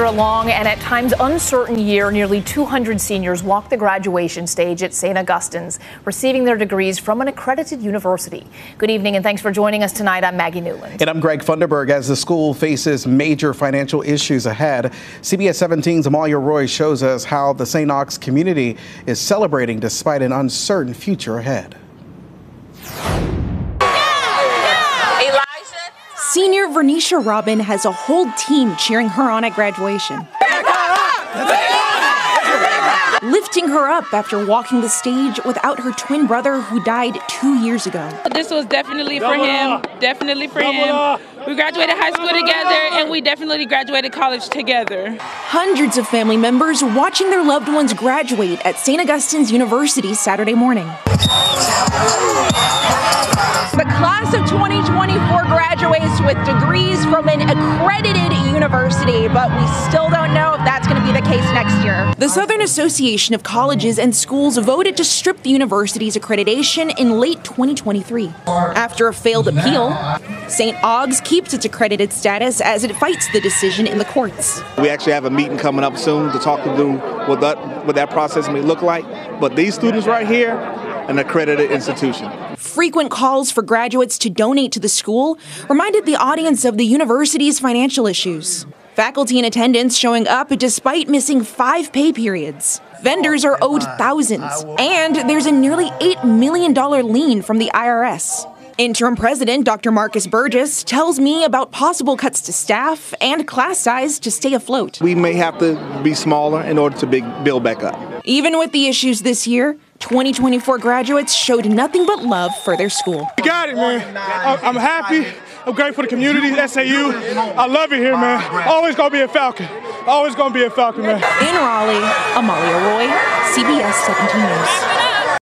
After a long and at times uncertain year, nearly 200 seniors walked the graduation stage at St. Augustine's, receiving their degrees from an accredited university. Good evening and thanks for joining us tonight. I'm Maggie Newland. And I'm Greg Funderburg. As the school faces major financial issues ahead, CBS 17's Amalia Roy shows us how the St. Aug's community is celebrating despite an uncertain future ahead. Senior Vernicia Robin has a whole team cheering her on at graduation. Lifting her up after walking the stage without her twin brother who died two years ago. This was definitely for him, definitely for him. We graduated high school together and we definitely graduated college together. Hundreds of family members watching their loved ones graduate at St. Augustine's University Saturday morning. The class of 2024 graduates with degrees from an accredited university, but we still don't know if that's going to be the case next year. The Southern Association of Colleges and Schools voted to strip the university's accreditation in late 2023. After a failed appeal, St. Aug's keeps its accredited status as it fights the decision in the courts. We actually have a meeting coming up soon to talk to them what that what that process may look like. But these students right here, an accredited institution. Frequent calls for graduates to donate to the school reminded the audience of the university's financial issues. Faculty in attendance showing up despite missing five pay periods. Vendors are owed thousands, and there's a nearly $8 million lien from the IRS. Interim President Dr. Marcus Burgess tells me about possible cuts to staff and class size to stay afloat. We may have to be smaller in order to big, build back up. Even with the issues this year, 2024 graduates showed nothing but love for their school. You got it, man. I'm happy. I'm grateful for the community, SAU. I love it here, man. Always gonna be a Falcon. Always gonna be a Falcon, man. In Raleigh, Amalia Roy, CBS 17 News.